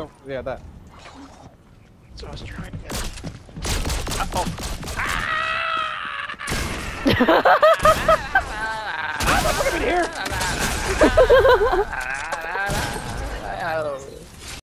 No, yeah, that. So I was trying to get. Uh, oh. Look at here!